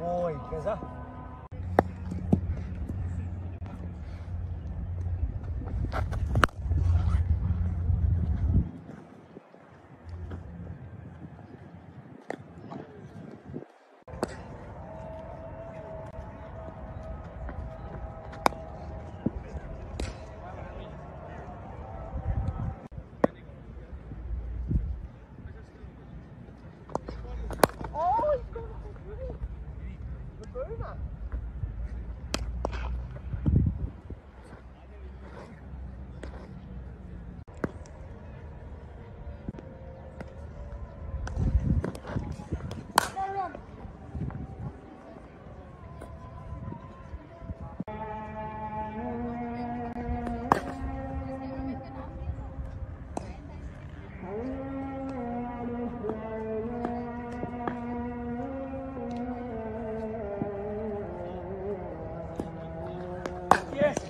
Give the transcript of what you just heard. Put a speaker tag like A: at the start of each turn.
A: apoio, apesar Yes.